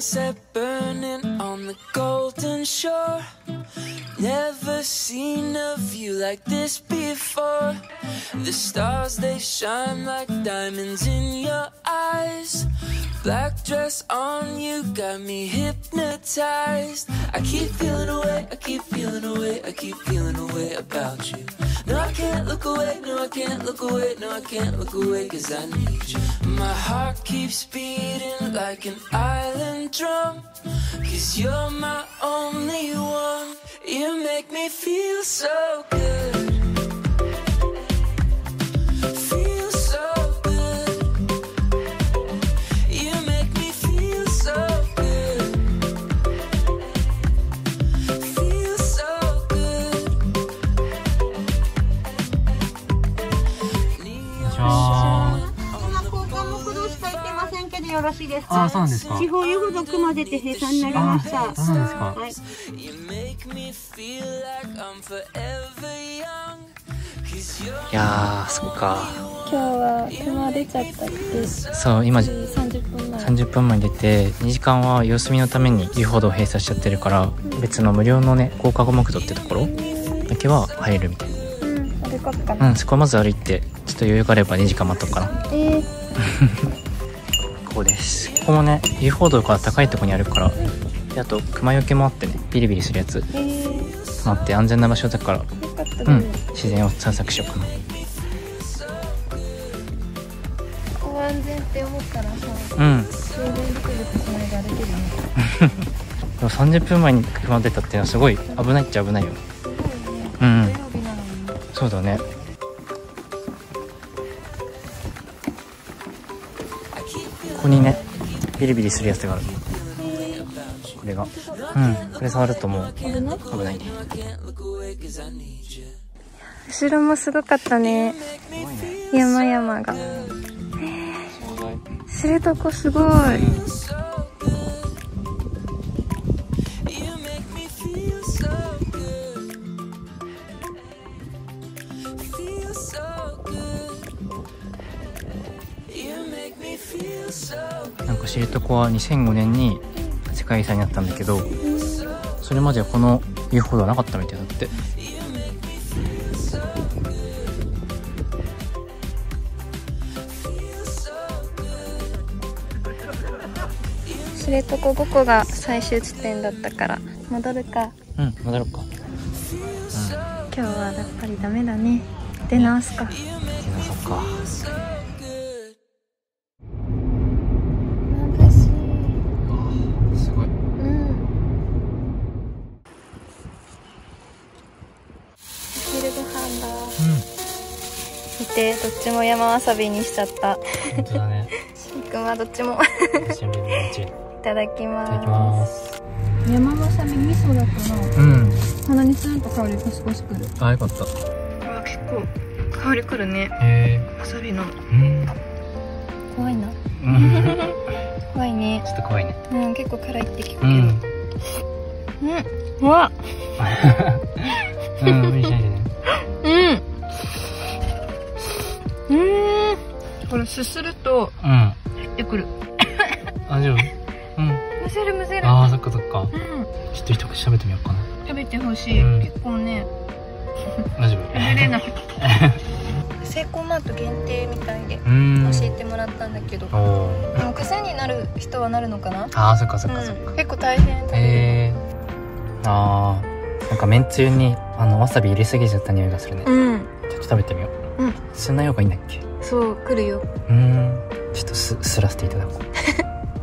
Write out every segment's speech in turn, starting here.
sunset burning on the golden shore. Never seen a view like this before. The stars they shine like diamonds in your eyes. Black dress on you got me hypnotized. I keep feeling away, I keep feeling away, I keep feeling away about you. Away, no, I can't look away, no, I can't look away, cause I need you. My heart keeps beating like an island drum. Cause you're my only one. You make me feel so good. せんけどよろしいです。かあそうなんですか。地方遊歩閉鎖になりました。あそうなんですか。はい。いやーそっか。今日は熊出ちゃったって。そう今30分前。30分前に出て2時間は様子見のために遊歩道閉鎖しちゃってるから別の無料のね高架護目道ってところだけは入れるみたいな。な、うんそこはまず歩いてちょっと余裕があれば2時間待とうかな。えー、ここです。ここもね遊歩道から高いところにあるからであと熊よけもあってねビリビリするやつえー、もあって安全な場所だからうんね、自然を散策しようかな。ここ安全って思ったらさうん。終電で来るね。でも30分前に熊出たっていうのはすごい危ないっちゃ危ないよ。うんうん。そうだねここにねビリビリするやつがある。これが。うん。これ触るともう危ない。危ないね後ろもすごかったね。山々が。知床すごい。Good. なんか知床は2005年に世界遺産になったんだけどそれまではこの遊歩道はなかったみたいだって。知床5個が最終地点だったから戻るか。うん戻ろうか今日はやっぱりダメだね。出直すか。行ってみましょうかどっちも山わさびにしちゃった。本当だね。しんくんはどっちも。久しぶりのうち。いいただきます。山わさび味噌だからうん。鼻にスーンと香りが少しくる。あよかった。うわ結構香りくるね。へわさびの。えうん。怖いな。うん。怖いね。ちょっと怖いね。うん結構辛いって聞くけど。うん。うんうわ うん無理しないでねこれすするとうん。入ってくる。大丈夫？うん。むせるむせる。あーそっかそっか。うん。ちょっと一口食べてみようかな。食べてほしい、うん。結構ね。大丈夫？食べれない。セイコーマート限定みたいでうーん。教えてもらったんだけど。おおもう癖になる人はなるのかな？あーそっかそっかそっか。うん、結構大変食えあー。なんかめんつゆにあのわさび入れすぎちゃった匂いがするね。うん。ちょっと食べてみよう。うん。吸わない方がいいんだっけ？そう来るよ。うーん。ちょっとすすらせていただこ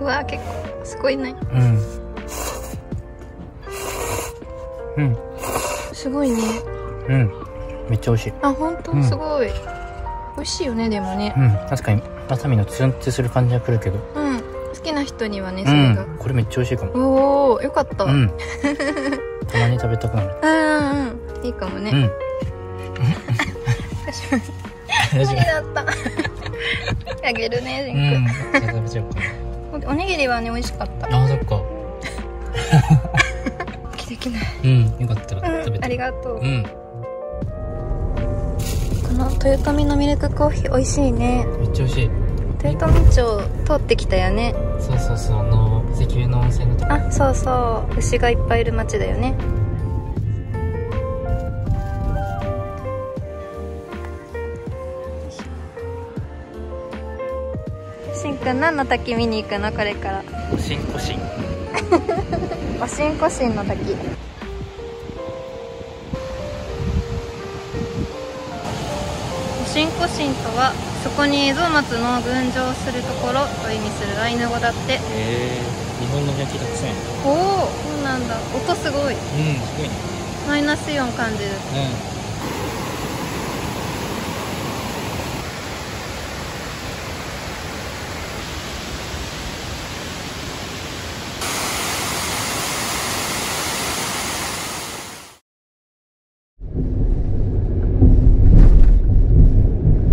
う。わ結構すごいね。ううん。うん。すごいね。うん。めっちゃ美味しい。あ本当、うん。すごい。美味しいよねでもね。うん。確かにわさびのツンってする感じがくるけど。うん。好きな人にはねうそれが、んこれめっちゃ美味しいかも。おおよかった、ううん、ん たまに食べたくなる。うんうんいいかもね、うん。大丈になった。あげるね夫ジンうんじゃあ食おにぎりはね美味しかった。なあそっか。息できないうんよかったら食べて。うんありがとう、うん。この豊富のミルクコーヒー美味しいね。めっちゃ美味しい。豊富町通ってきたよね。そうそうそうあの石油の温泉のとこ。あそうそう。牛がいっぱいいる町だよねくん何の滝見に行くのこれから。おしんこしん。おしんこしんの滝。おしんこしんとはそこにエゾマツの群青するところと意味するアイヌ語だって。へえ日本の焼きたくさんや。おおそうなんだ。音すごい。うんすごいね。マイナスイオン感じる。うん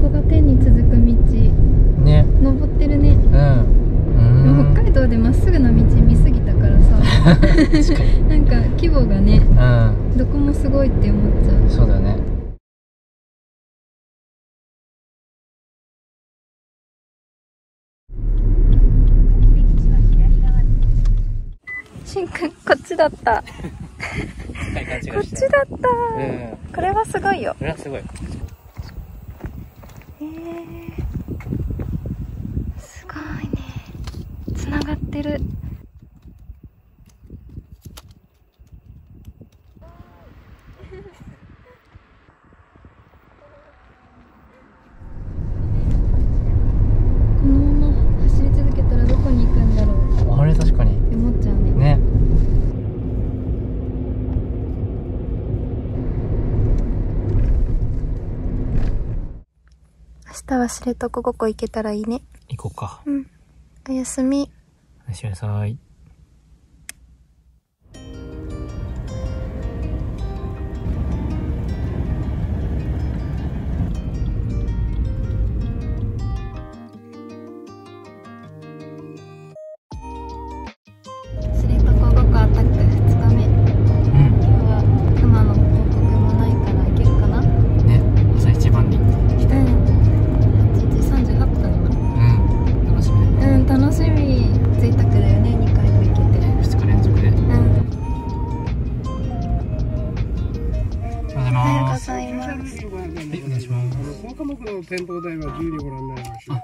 ここが天に続く道ね登ってるねうんでもうん北海道でまっすぐな道見すぎたからさ確かになんか規模がねうん。どこもすごいって思っちゃう。そうだよね。しんくんこっちだった。こっちだった。うん。これはすごいよ。これはすごい。へえすごいね。つながってるこのまま走り続けたらどこに行くんだろうあれ確かにって思っちゃうねね明日は知床ごっこ行けたらいいね。行こうか。おやすみ。おやすみなさい展望台は自由にご覧になりましょう。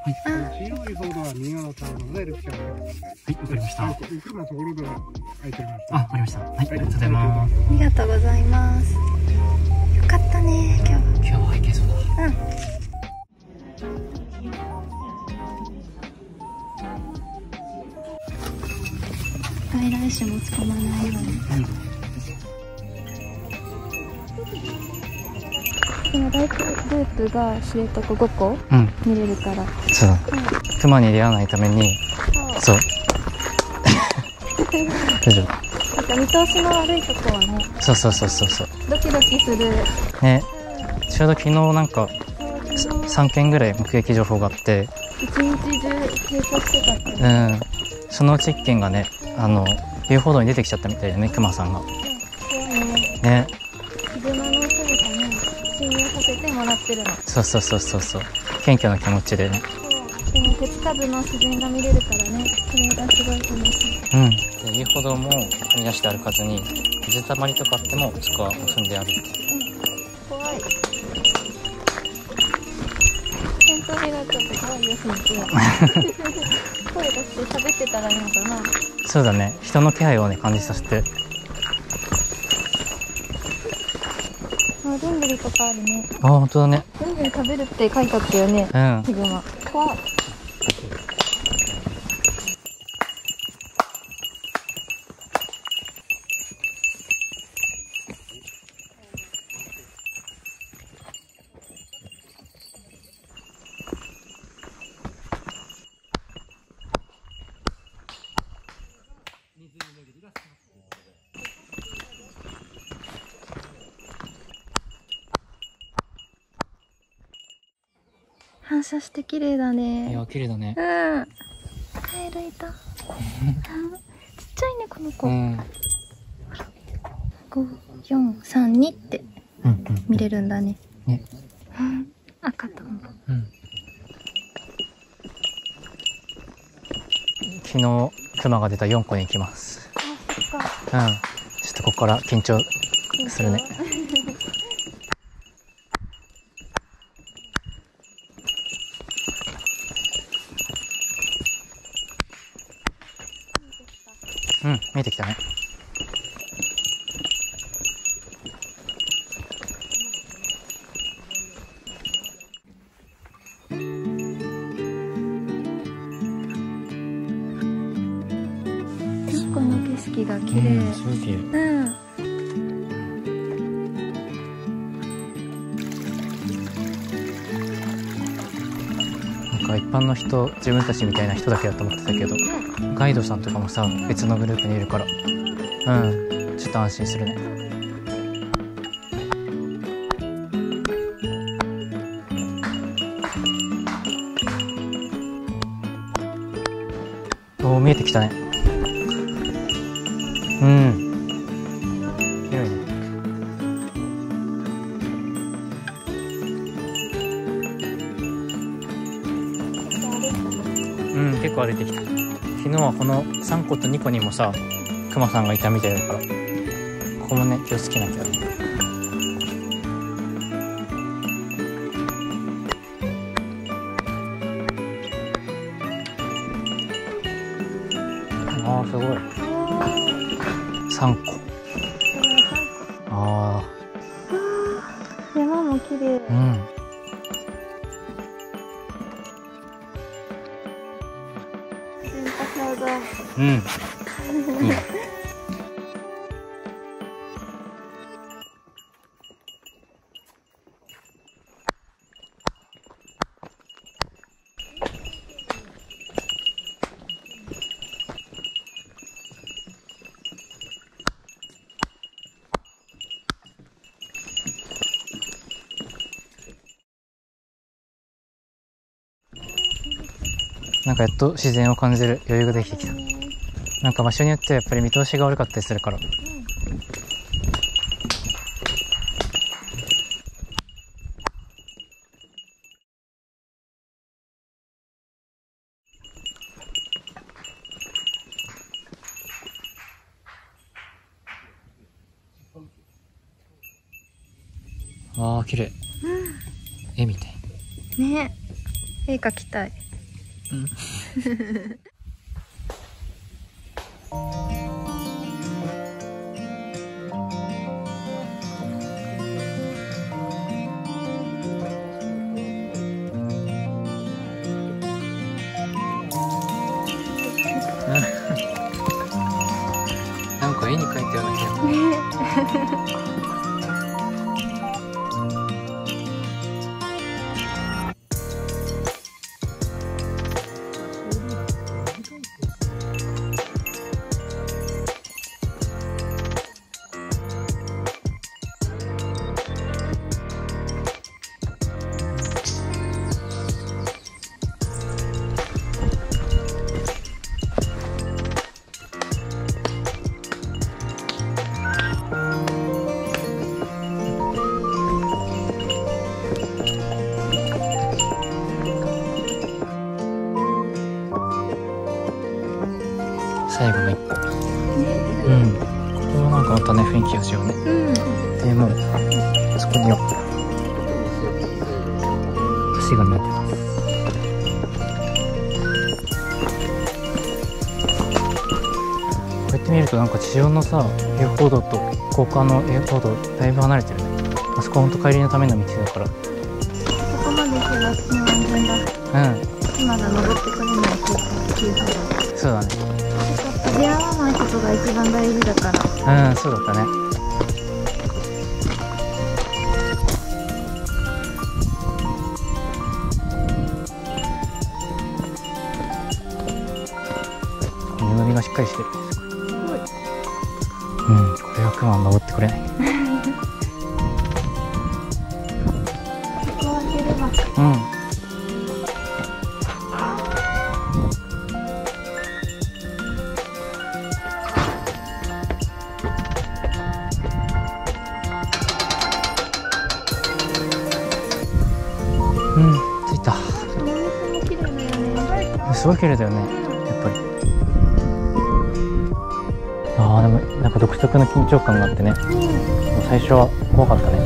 黄色いボードは右側のタワーのでレクチャーをお願いします。はいわかりましたはい、奥のところでは空いてます。あわかりました。はいありがとうございます。ありがとうございます。よかったね。今日今日は行けそうだ。外来種も捕まらないようにこのライフループが知床5個うん。見れるから。そう。だ熊に出会わないために。そう。大丈夫。なんか見通しの悪いとこはねそうそうそうそうそう。ドキドキする。ね。ちょうど昨日なんか3件ぐらい目撃情報があって。一日中警察してたってう。ん。そのうち1件がねあの遊歩道に出てきちゃったみたいだね熊さんが。怖いね侵入させてもらってるの。そうそうそうそうそう。謙虚な気持ちでね。でも手つかずの自然が見れるからね。それがすごい楽しい。うん。で遊歩道もはみ出して歩かずに水たまりとかあってもそこは踏んで歩いて怖い。店頭でがちょっと怖いよすぎて声出して喋ってたらいいのかな。そうだね。人の気配をね感じさせてあどんぐりとかあるねあ本当だね。食べるって書いてあったよねうん。ヒグマ怖い反射して綺麗だいねや綺麗だね。うん。カエルいた。ちっちゃいねこの子、うん。5432ってうんうん。見れるんだね。ね。うん赤とうん。昨日熊が出た4個に行きます。うん。ちょっとここから緊張するねうん見えてきたね。一般の人自分たちみたいな人だけだと思ってたけどガイドさんとかもさ別のグループにいるから。うん。ちょっと安心するね。おー見えてきたね。うん。結構歩いてきた。昨日はこの3個と2個にもさクマさんがいたみたいだからここもね気をつけなきゃ。ねあーすごい。3個。あ山も綺麗。あうんうん。いいねなんかやっと自然を感じる余裕ができてきた。なんか場所によってはやっぱり見通しが悪かったりするから。あー綺麗。絵みたいね。絵描きたい。なん 最後の一個。うん。ここはなんかまたね雰囲気が違うね。うん。でもうそこによ。橋が見えてます。こうやって見るとなんか地上のさ遊歩道と高架の遊歩道だいぶ離れてるね。あそこほんと帰りのための道だから。ここまで行けば安全だ。うん。まだ登ってくれないそうだね出会わないことが一番大事だから。うんそうだったね。がしっかりしてる。うんこれはクマは登ってくれない。うんすごい綺麗だよねやっぱり。ああでもなんか独特の緊張感があってね、最初は怖かったね。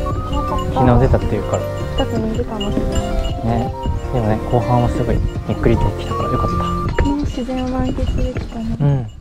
昨日出たっていうから近くにいるかもしれないね。でもね後半はすごいゆっくりと来たからよかっね自然を満喫できたね。たうん